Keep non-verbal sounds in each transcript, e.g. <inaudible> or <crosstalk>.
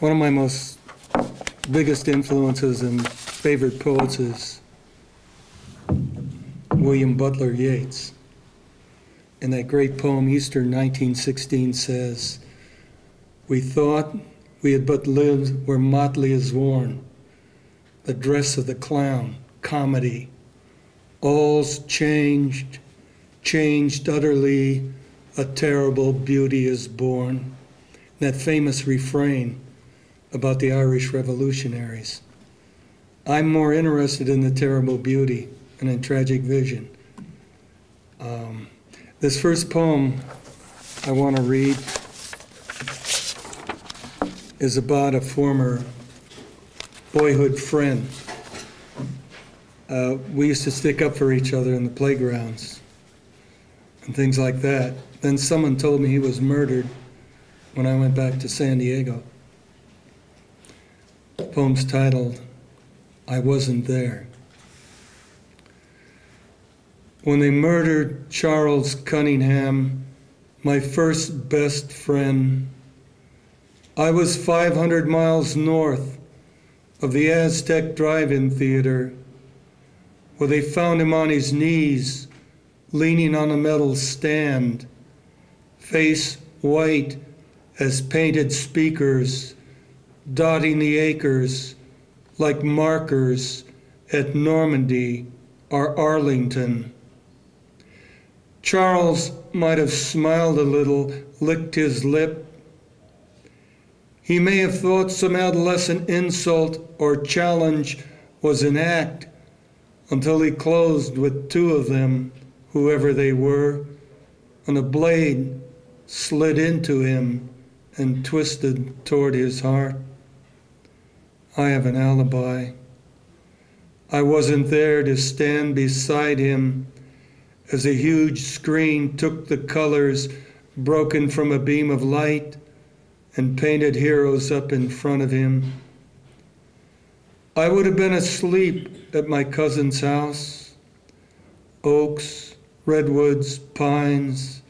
One of my most biggest influences and favorite poets is William Butler Yeats. And that great poem, Easter 1916, says, We thought we had but lived where motley is worn, the dress of the clown, comedy. All's changed, changed utterly, a terrible beauty is born. That famous refrain about the Irish revolutionaries. I'm more interested in the terrible beauty and in tragic vision. Um, this first poem I want to read is about a former boyhood friend. Uh, we used to stick up for each other in the playgrounds and things like that. Then someone told me he was murdered when I went back to San Diego. Poem's titled, I Wasn't There. When they murdered Charles Cunningham, my first best friend, I was 500 miles north of the Aztec Drive In Theater, where they found him on his knees, leaning on a metal stand, face white as painted speakers, dotting the acres like markers at Normandy or Arlington. Charles might have smiled a little, licked his lip. He may have thought some adolescent insult or challenge was an act until he closed with two of them, whoever they were, and a blade slid into him and twisted toward his heart. I have an alibi. I wasn't there to stand beside him as a huge screen took the colors broken from a beam of light and painted heroes up in front of him. I would have been asleep at my cousin's house. Oaks, redwoods, pines,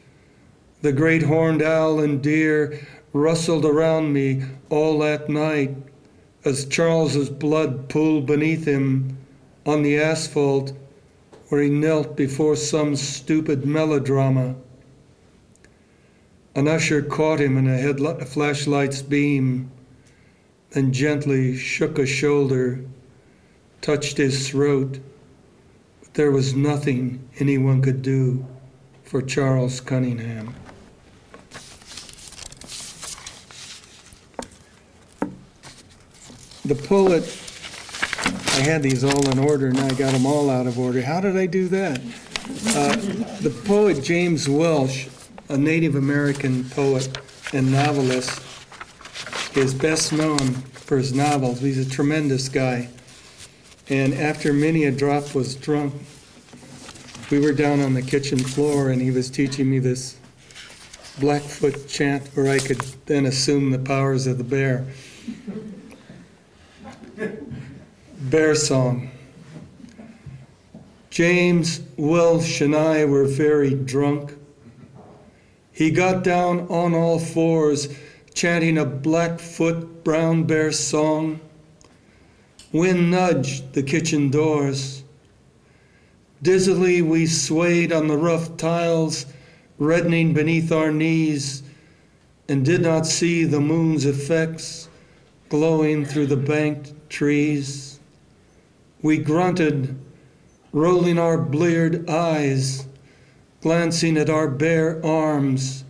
the great horned owl and deer rustled around me all that night as Charles's blood pooled beneath him on the asphalt where he knelt before some stupid melodrama. An usher caught him in a, headli- a flashlight's beam, then gently shook a shoulder, touched his throat. But there was nothing anyone could do for Charles Cunningham. The poet, I had these all in order and I got them all out of order. How did I do that? Uh, the poet James Welch, a Native American poet and novelist, is best known for his novels. He's a tremendous guy. And after many a drop was drunk, we were down on the kitchen floor and he was teaching me this Blackfoot chant where I could then assume the powers of the bear. <laughs> Bear Song. James Welch and I were very drunk. He got down on all fours, chanting a Blackfoot brown bear song. Wind nudged the kitchen doors. Dizzily we swayed on the rough tiles, reddening beneath our knees, and did not see the moon's effects glowing through the banked trees. We grunted, rolling our bleared eyes, glancing at our bare arms,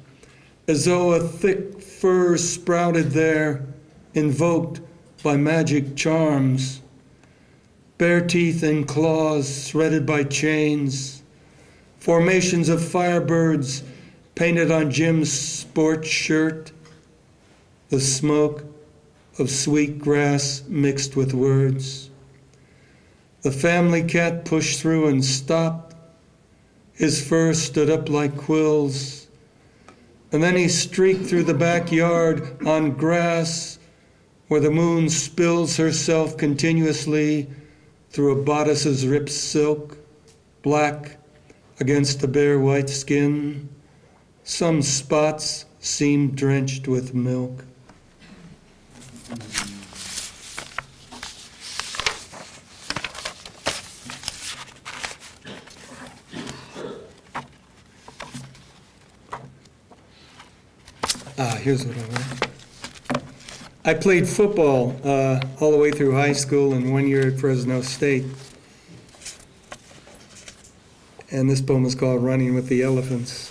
as though a thick fur sprouted there, invoked by magic charms. Bare teeth and claws threaded by chains, formations of firebirds painted on Jim's sports shirt, the smoke of sweet grass mixed with words. The family cat pushed through and stopped. His fur stood up like quills. And then he streaked through the backyard on grass where the moon spills herself continuously through a bodice's ripped silk, black against the bare white skin. Some spots seemed drenched with milk. Ah, here's what I want. I played football uh, all the way through high school and one year at Fresno State. And this poem is called Running with the Elephants.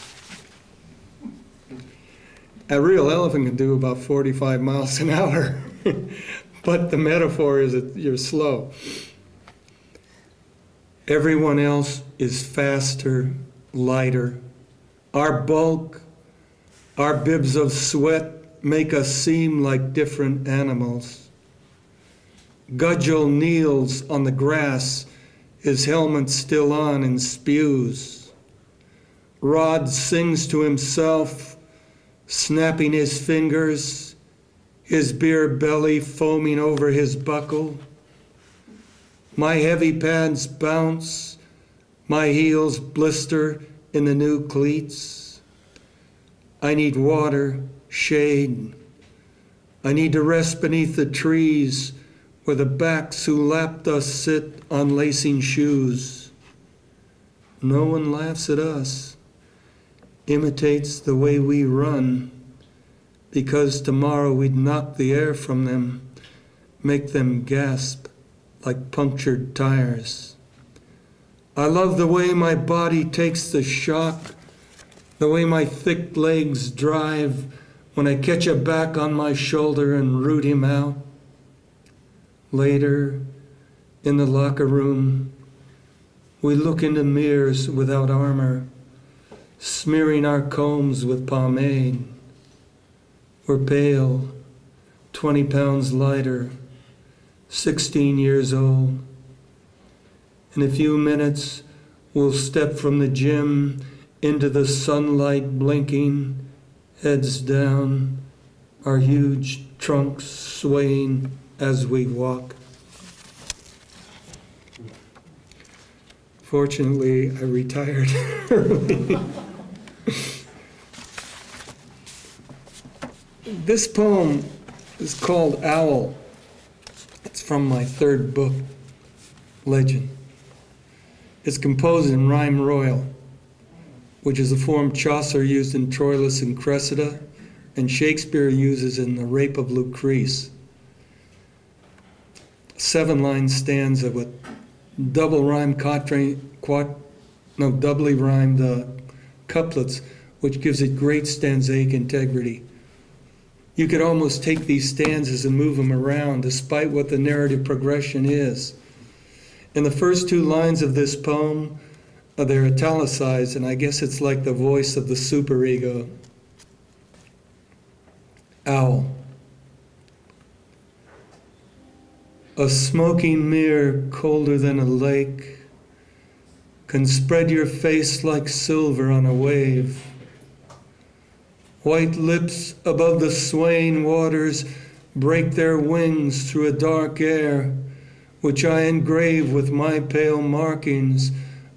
A real elephant can do about 45 miles an hour, <laughs> <laughs> but the metaphor is that you're slow. Everyone else is faster, lighter. Our bulk, our bibs of sweat make us seem like different animals. Gudgel kneels on the grass, his helmet still on, and spews. Rod sings to himself, snapping his fingers, his beer belly foaming over his buckle. My heavy pads bounce, my heels blister in the new cleats. I need water shade. I need to rest beneath the trees where the backs who lapped us sit unlacing shoes. No one laughs at us, imitates the way we run, because tomorrow we'd knock the air from them, make them gasp like punctured tires. I love the way my body takes the shock, the way my thick legs drive when I catch a back on my shoulder and root him out. Later, in the locker room, we look into mirrors without armor, smearing our combs with pomade. We're pale, 20 pounds lighter, 16 years old. In a few minutes, we'll step from the gym into the sunlight blinking heads down, our huge trunks swaying as we walk. Fortunately, I retired <laughs> early. This poem is called Owl. It's from my third book, Legend. It's composed in rhyme royal which is a form Chaucer used in Troilus and Cressida, and Shakespeare uses in The Rape of Lucrece. Seven line stanza with double rhymed quatrain, quat, no, doubly rhymed uh, couplets, which gives it great stanzaic integrity. You could almost take these stanzas and move them around, despite what the narrative progression is. In the first two lines of this poem, uh, they're italicized, and I guess it's like the voice of the superego. Owl. A smoking mirror colder than a lake can spread your face like silver on a wave. White lips above the swaying waters break their wings through a dark air, which I engrave with my pale markings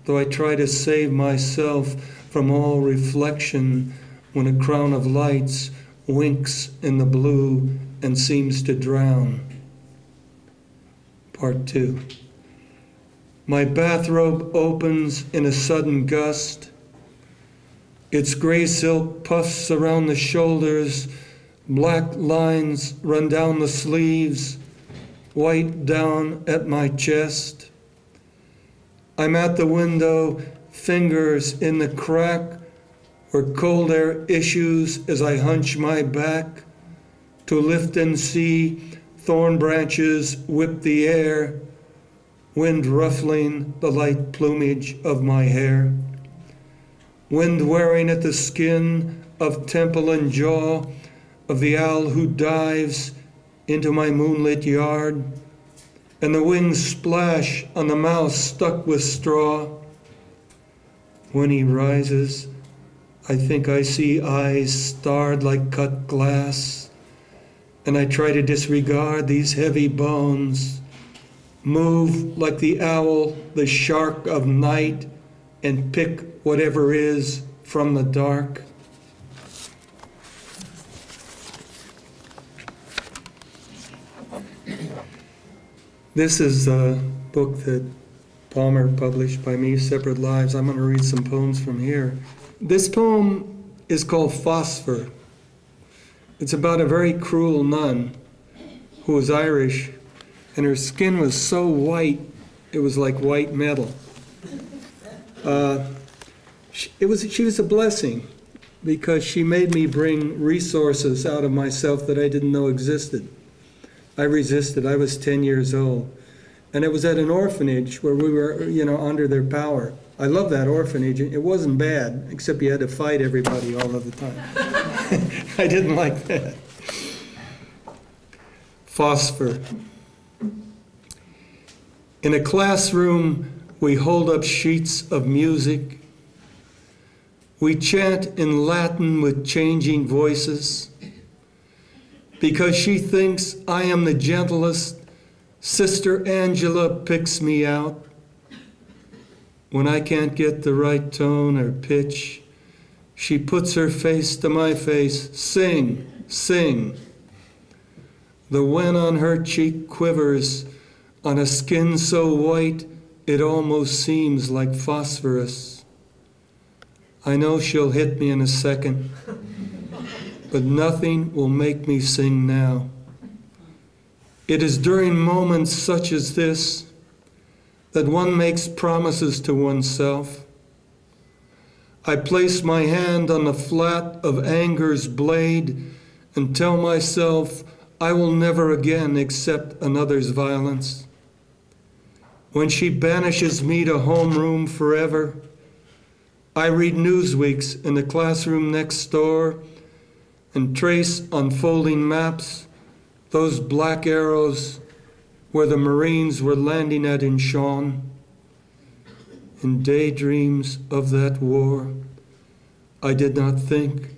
though I try to save myself from all reflection when a crown of lights winks in the blue and seems to drown. Part 2. My bathrobe opens in a sudden gust. Its gray silk puffs around the shoulders, black lines run down the sleeves, white down at my chest. I'm at the window, fingers in the crack. Where cold air issues as I hunch my back. To lift and see thorn branches whip the air, wind ruffling the light plumage of my hair, wind wearing at the skin of temple and jaw of the owl who dives into my moonlit yard and the wings splash on the mouse stuck with straw. When he rises, I think I see eyes starred like cut glass, and I try to disregard these heavy bones, move like the owl, the shark of night, and pick whatever is from the dark. This is a book that Palmer published by me, Separate Lives. I'm going to read some poems from here. This poem is called Phosphor. It's about a very cruel nun who was Irish, and her skin was so white, it was like white metal. Uh, she, it was, she was a blessing because she made me bring resources out of myself that I didn't know existed. I resisted. I was 10 years old. And it was at an orphanage where we were, you know, under their power. I love that orphanage. It wasn't bad, except you had to fight everybody all of the time. <laughs> I didn't like that. Phosphor. In a classroom, we hold up sheets of music. We chant in Latin with changing voices. Because she thinks I am the gentlest, Sister Angela picks me out. When I can't get the right tone or pitch, she puts her face to my face. Sing, sing. The wen on her cheek quivers on a skin so white it almost seems like phosphorus. I know she'll hit me in a second, but nothing will make me sing now. It is during moments such as this that one makes promises to oneself. I place my hand on the flat of anger's blade and tell myself I will never again accept another's violence when she banishes me to homeroom forever. I read Newsweeks in the classroom next door and trace on folding maps those black arrows where the Marines were landing at Inchon. In daydreams of that war, I did not think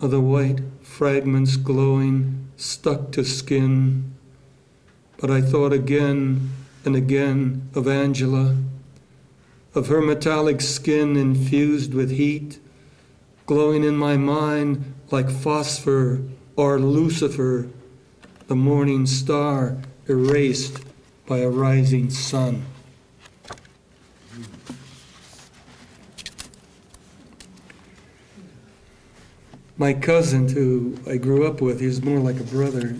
of the white fragments glowing, stuck to skin, but I thought again and again of Angela, of her metallic skin infused with heat, glowing in my mind like phosphor or Lucifer, the morning star erased by a rising sun. My cousin, who I grew up with, he was more like a brother,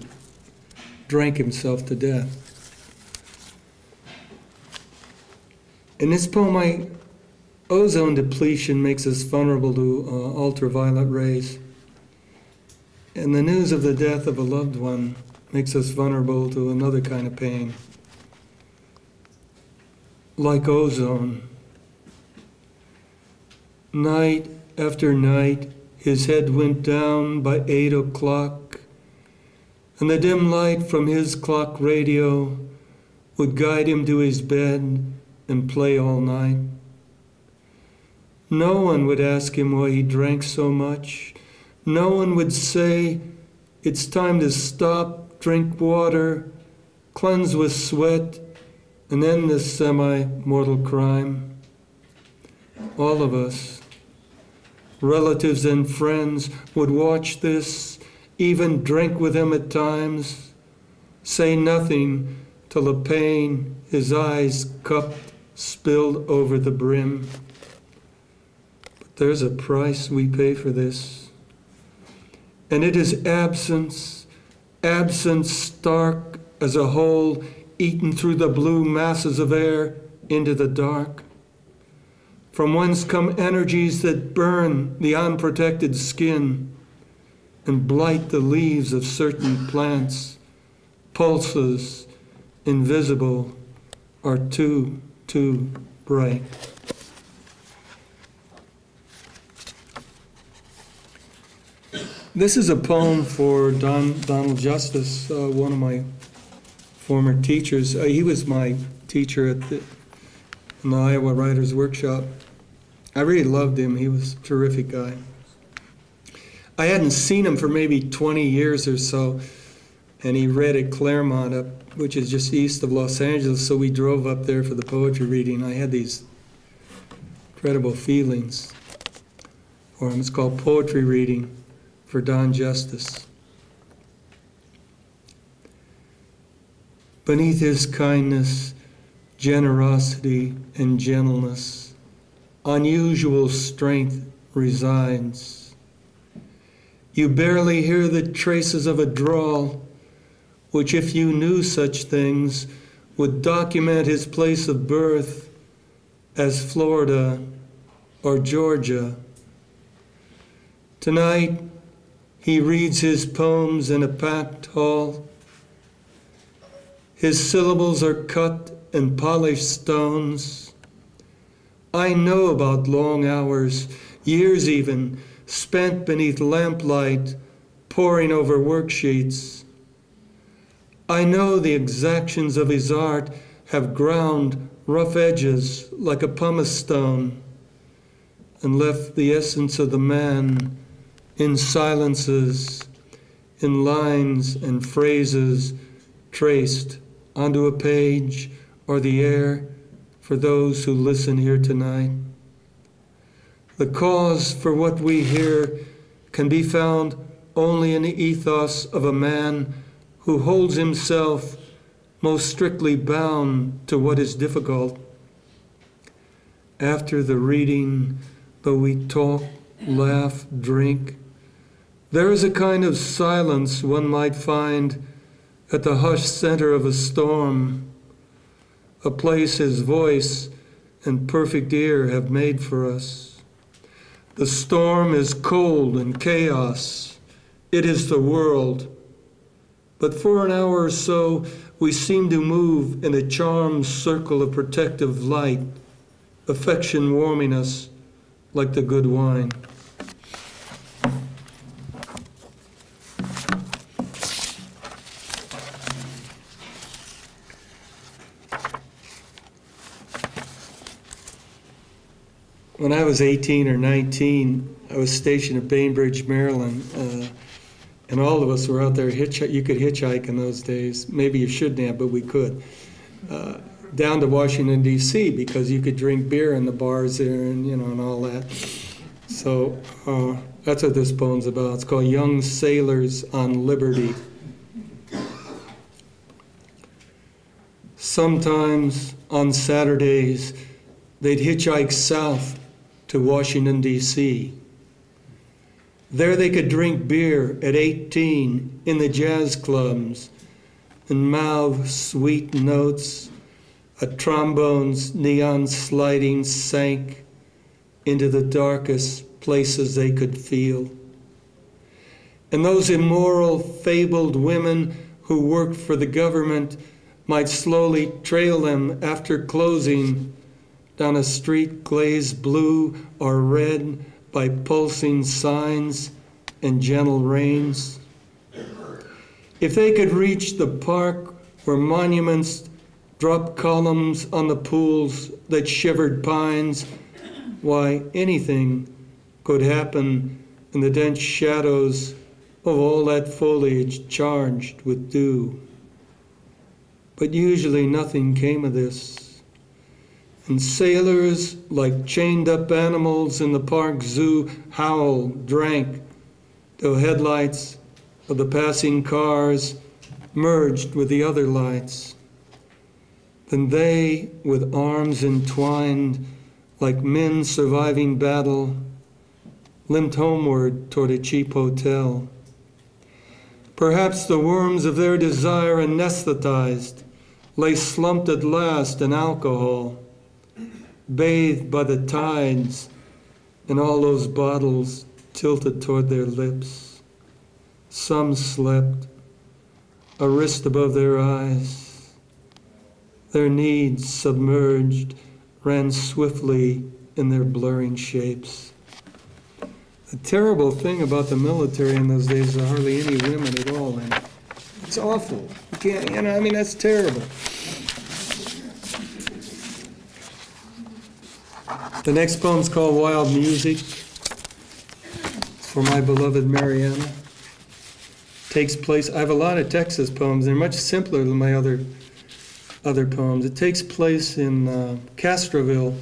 drank himself to death. In this poem, I, ozone depletion makes us vulnerable to uh, ultraviolet rays. And the news of the death of a loved one makes us vulnerable to another kind of pain. Like ozone, night after night, his head went down by eight o'clock, and the dim light from his clock radio would guide him to his bed and play all night. No one would ask him why he drank so much. No one would say, It's time to stop, drink water, cleanse with sweat, and end this semi mortal crime. All of us, relatives and friends, would watch this, even drink with him at times, say nothing till the pain, his eyes cupped, spilled over the brim. But there's a price we pay for this. And it is absence, absence stark as a hole eaten through the blue masses of air into the dark, from whence come energies that burn the unprotected skin and blight the leaves of certain plants, pulses invisible are too too bright. This is a poem for Don, Donald Justice, uh, one of my former teachers. Uh, he was my teacher at the, the Iowa Writers Workshop. I really loved him. He was a terrific guy. I hadn't seen him for maybe 20 years or so, and he read at Claremont up which is just east of Los Angeles. So we drove up there for the poetry reading. I had these incredible feelings for him. It's called Poetry Reading for Don Justice. Beneath his kindness, generosity, and gentleness, unusual strength resides. You barely hear the traces of a drawl, which, if you knew such things, would document his place of birth as Florida or Georgia. Tonight, he reads his poems in a packed hall. His syllables are cut in polished stones. I know about long hours, years even, spent beneath lamplight, poring over worksheets. I know the exactions of his art have ground rough edges like a pumice stone and left the essence of the man in silences, in lines and phrases traced onto a page or the air for those who listen here tonight. The cause for what we hear can be found only in the ethos of a man who holds himself most strictly bound to what is difficult. After the reading, though we talk, laugh, drink, there is a kind of silence one might find at the hushed center of a storm, a place his voice and perfect ear have made for us. The storm is cold and chaos. It is the world. But for an hour or so, we seem to move in a charmed circle of protective light, affection warming us like the good wine. when I was 18 or 19, I was stationed at Bainbridge, Maryland, uh, and all of us were out there. Hitchhike, you could hitchhike in those days. Maybe you shouldn't have, but we could. Uh, down to Washington D.C. because you could drink beer in the bars there, and you know, and all that. So uh, that's what this poem's about. It's called "Young Sailors on Liberty." Sometimes on Saturdays, they'd hitchhike south to Washington, D.C. There they could drink beer at 18 in the jazz clubs and mouth sweet notes. A trombone's neon sliding sank into the darkest places they could feel. And those immoral, fabled women who worked for the government might slowly trail them after closing down a street glazed blue or red by pulsing signs and gentle rains. If they could reach the park where monuments dropped columns on the pools that shivered pines, why anything could happen in the dense shadows of all that foliage charged with dew. But usually nothing came of this and sailors, like chained up animals in the park zoo, howled, drank, till headlights of the passing cars merged with the other lights. Then they, with arms entwined, like men surviving battle, limped homeward toward a cheap hotel. Perhaps the worms of their desire anesthetized lay slumped at last in alcohol bathed by the tides, and all those bottles tilted toward their lips. Some slept, a wrist above their eyes. Their needs, submerged, ran swiftly in their blurring shapes. The terrible thing about the military in those days, there hardly any women at all it. It's awful. You can't, you know, I mean, that's terrible. The next poem is called Wild Music for my beloved Mariana. Takes place, I have a lot of Texas poems. They're much simpler than my other other poems. It takes place in uh, Castroville,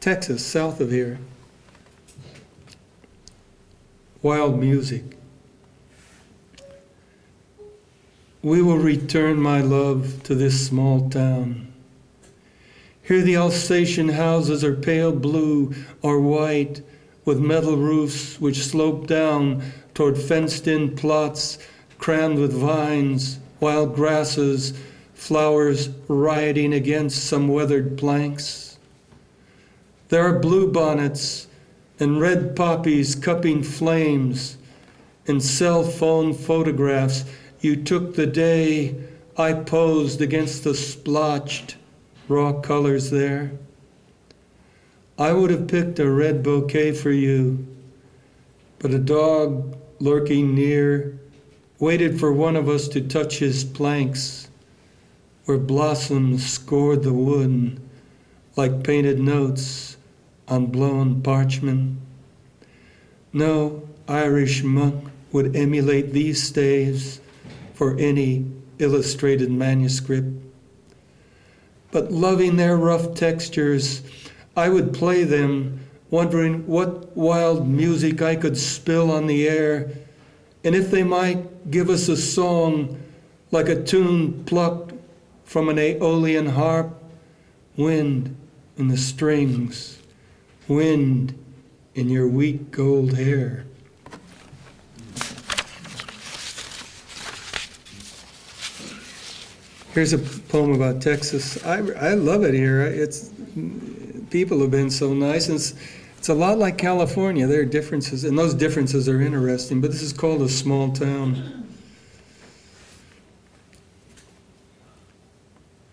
Texas, south of here. Wild music. we will return, my love, to this small town. Here the Alsatian houses are pale blue or white, with metal roofs which slope down toward fenced in plots crammed with vines, wild grasses, flowers rioting against some weathered planks. There are blue bonnets and red poppies cupping flames, and cell phone photographs you took the day I posed against the splotched raw colors there. I would have picked a red bouquet for you, but a dog lurking near waited for one of us to touch his planks, where blossoms scored the wood like painted notes on blown parchment. No Irish monk would emulate these staves for any illustrated manuscript. But loving their rough textures, I would play them, wondering what wild music I could spill on the air, and if they might give us a song like a tune plucked from an Aeolian harp, wind in the strings, wind in your wheat gold hair. Here's a poem about Texas. I, I love it here. It's people have been so nice. It's, it's a lot like California. There are differences, and those differences are interesting. But this is called a small town.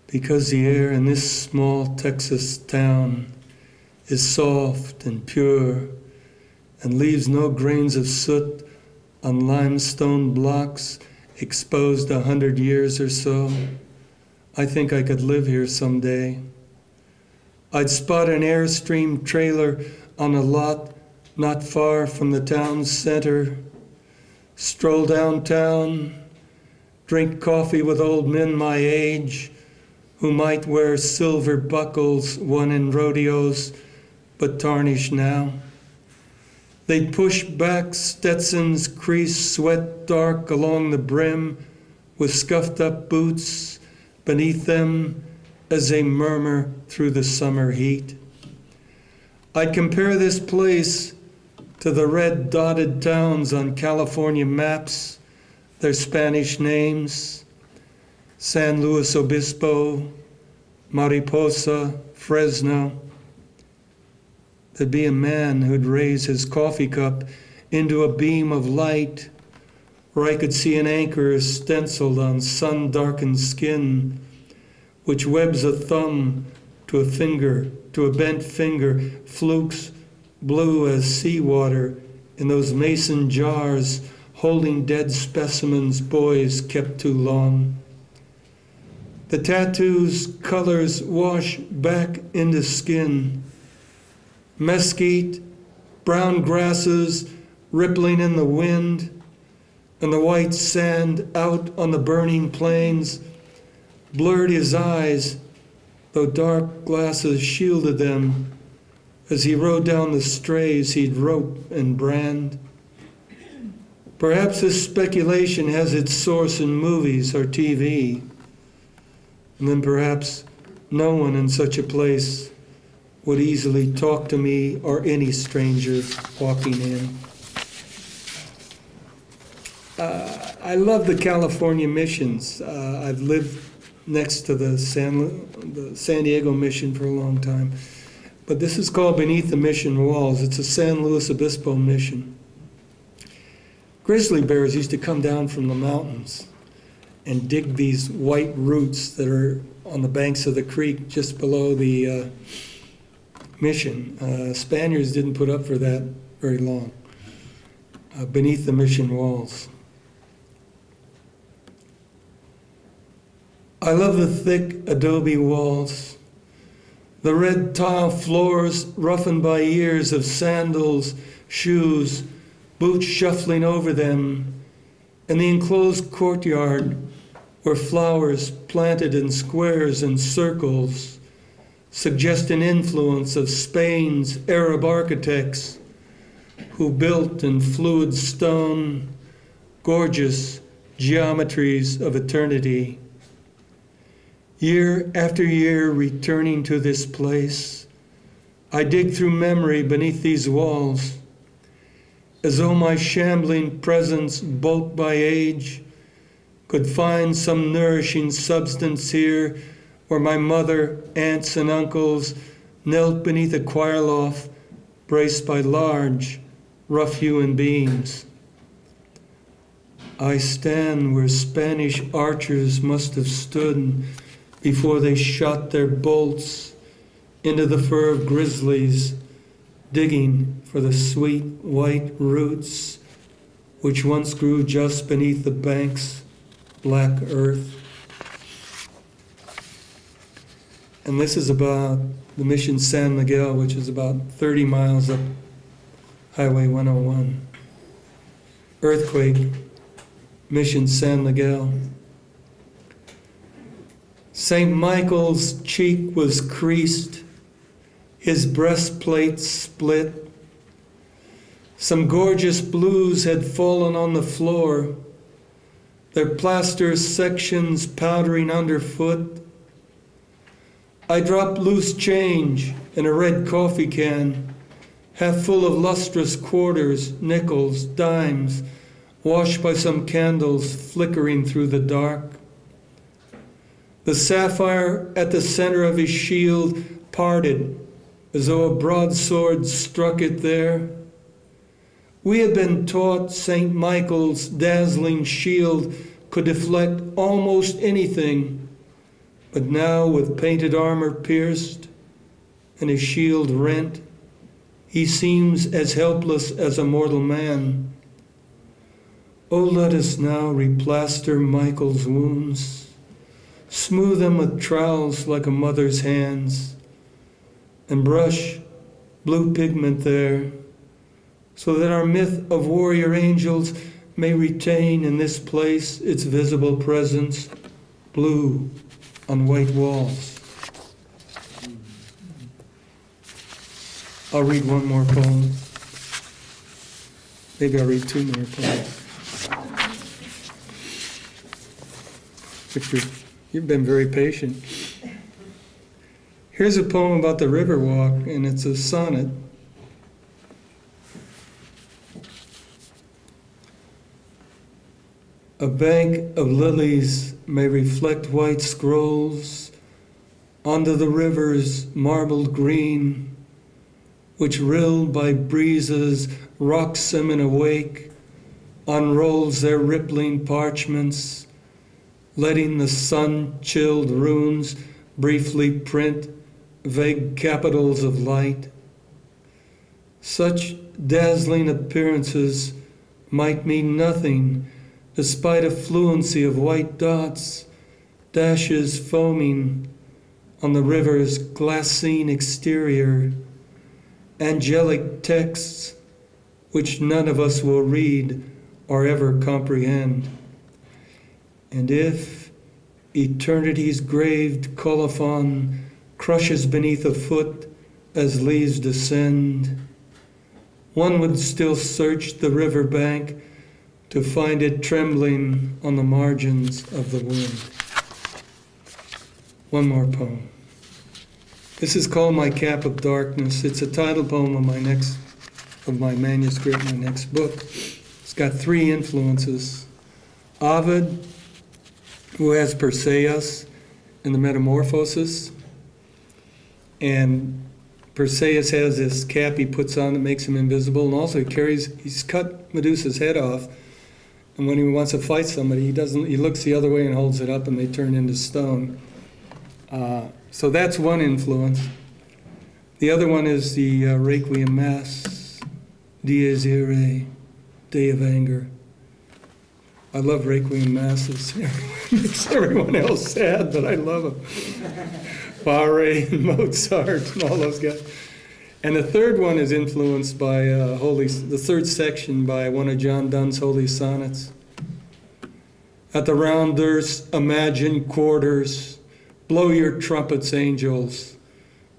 Because the air in this small Texas town is soft and pure and leaves no grains of soot on limestone blocks exposed a hundred years or so. I think I could live here someday. I'd spot an Airstream trailer on a lot not far from the town center, stroll downtown, drink coffee with old men my age who might wear silver buckles won in rodeos but tarnished now. They'd push back Stetson's creased sweat dark along the brim with scuffed up boots beneath them as they murmur through the summer heat. I'd compare this place to the red dotted towns on California maps, their Spanish names San Luis Obispo, Mariposa, Fresno. There'd be a man who'd raise his coffee cup into a beam of light where I could see an anchor stenciled on sun darkened skin, which webs a thumb to a finger, to a bent finger, flukes blue as seawater in those mason jars holding dead specimens boys kept too long. The tattoo's colors wash back into skin. Mesquite, brown grasses rippling in the wind, and the white sand out on the burning plains blurred his eyes, though dark glasses shielded them as he rode down the strays he'd rope and brand. Perhaps this speculation has its source in movies or TV, and then perhaps no one in such a place would easily talk to me or any stranger walking in. Uh, I love the California missions. Uh, I've lived next to the San, the San Diego mission for a long time. But this is called Beneath the Mission Walls. It's a San Luis Obispo mission. Grizzly bears used to come down from the mountains and dig these white roots that are on the banks of the creek just below the uh, mission. Uh, Spaniards didn't put up for that very long. Uh, beneath the mission walls. I love the thick adobe walls, the red tile floors roughened by years of sandals, shoes, boots shuffling over them, and the enclosed courtyard where flowers planted in squares and circles suggest an influence of Spain's Arab architects who built in fluid stone gorgeous geometries of eternity. Year after year, returning to this place, I dig through memory beneath these walls, as though my shambling presence, bulked by age, could find some nourishing substance here where my mother, aunts, and uncles knelt beneath a choir loft braced by large, rough hewn beams. I stand where Spanish archers must have stood before they shot their bolts into the fur of grizzlies, digging for the sweet white roots which once grew just beneath the bank's black earth. And this is about the mission San Miguel, which is about 30 miles up Highway 101. Earthquake, mission San Miguel. St. Michael's cheek was creased, his breastplate split. Some gorgeous blues had fallen on the floor, their plaster sections powdering underfoot. I dropped loose change in a red coffee can, half full of lustrous quarters, nickels, dimes, washed by some candles flickering through the dark. The sapphire at the center of his shield parted as though a broadsword struck it there. We had been taught St. Michael's dazzling shield could deflect almost anything, but now, with painted armor pierced and his shield rent, he seems as helpless as a mortal man. Oh, let us now replaster Michael's wounds smooth them with trowels like a mother's hands, and brush blue pigment there, so that our myth of warrior angels may retain in this place its visible presence, blue on white walls. I'll read one more poem. Maybe I'll read two more poems. You're You've been very patient. Here's a poem about the river walk, and it's a sonnet. A bank of lilies may reflect white scrolls onto the river's marbled green, which rilled by breezes rocks them in a wake, unrolls their rippling parchments letting the sun chilled runes briefly print vague capitals of light. Such dazzling appearances might mean nothing despite a fluency of white dots, dashes foaming on the river's glassine exterior, angelic texts which none of us will read or ever comprehend. And if eternity's graved colophon crushes beneath a foot as leaves descend, one would still search the river bank to find it trembling on the margins of the wind. One more poem. This is called My Cap of Darkness. It's a title poem of my next of my manuscript, my next book. It's got three influences. Ovid, who has Perseus in the Metamorphosis. And Perseus has this cap he puts on that makes him invisible, and also he carries, he's cut Medusa's head off. And when he wants to fight somebody, he doesn't. He looks the other way and holds it up, and they turn into stone. Uh, so that's one influence. The other one is the uh, Requiem Mass, Dies Irae, Day of Anger. I love Requiem Masses. <laughs> It makes everyone else sad, but I love them. Fauré and Mozart and all those guys. And the third one is influenced by uh, holy. The third section by one of John Donne's holy sonnets. At the rounders, imagine quarters, blow your trumpets, angels,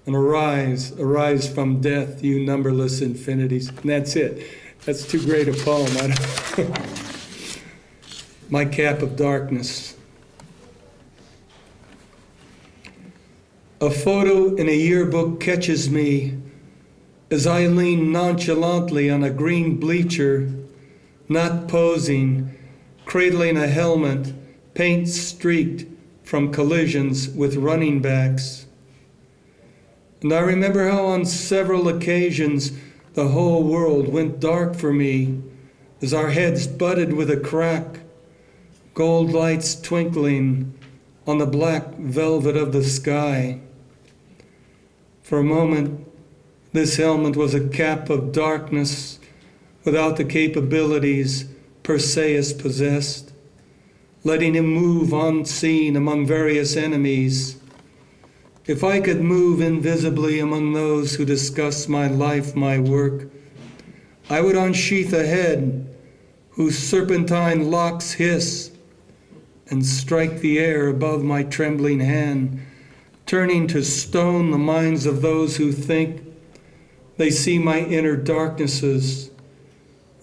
and arise, arise from death, you numberless infinities. And that's it. That's too great a poem. <laughs> my cap of darkness. A photo in a yearbook catches me as I lean nonchalantly on a green bleacher, not posing, cradling a helmet, paint streaked from collisions with running backs. And I remember how on several occasions the whole world went dark for me as our heads butted with a crack, gold lights twinkling on the black velvet of the sky. For a moment, this helmet was a cap of darkness without the capabilities Perseus possessed, letting him move unseen among various enemies if I could move invisibly among those who discuss my life, my work, I would unsheath a head whose serpentine locks hiss and strike the air above my trembling hand, turning to stone the minds of those who think they see my inner darknesses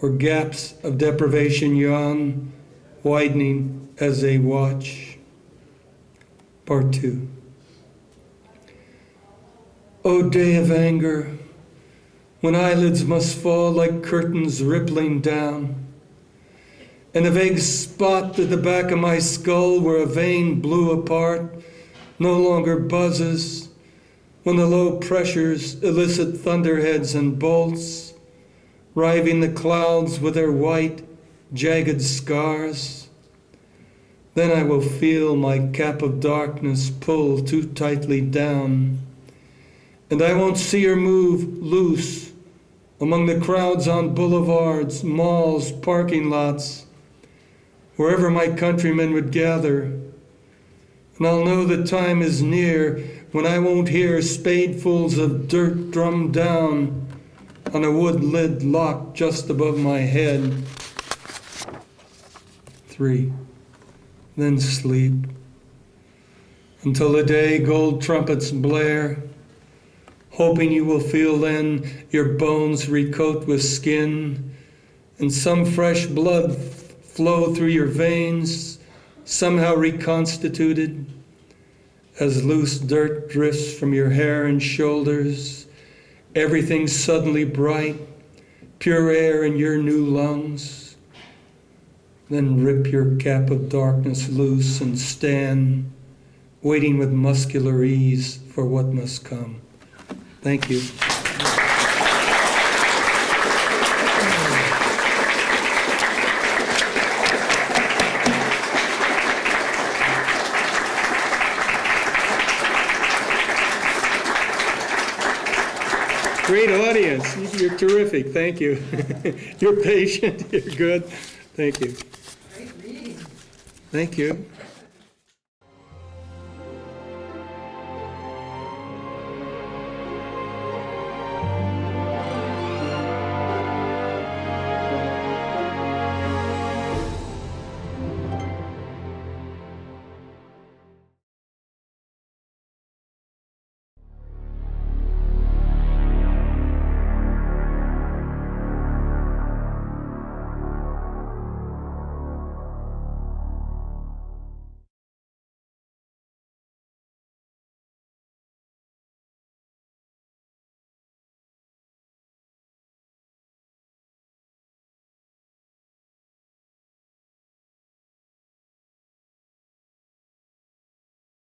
or gaps of deprivation yawn, widening as they watch. Part 2. O day of anger, when eyelids must fall like curtains rippling down, and a vague spot at the back of my skull where a vein blew apart no longer buzzes, when the low pressures elicit thunderheads and bolts, riving the clouds with their white, jagged scars. Then I will feel my cap of darkness pull too tightly down and I won't see her move loose among the crowds on boulevards, malls, parking lots, wherever my countrymen would gather. And I'll know the time is near when I won't hear spadefuls of dirt drummed down on a wood lid lock just above my head. Three. Then sleep until the day gold trumpets blare hoping you will feel then your bones recoat with skin and some fresh blood flow through your veins, somehow reconstituted, as loose dirt drifts from your hair and shoulders, everything suddenly bright, pure air in your new lungs. Then rip your cap of darkness loose and stand, waiting with muscular ease for what must come. Thank you. Great audience. You're terrific. Thank you. <laughs> You're patient. You're good. Thank you. Great reading. Thank you.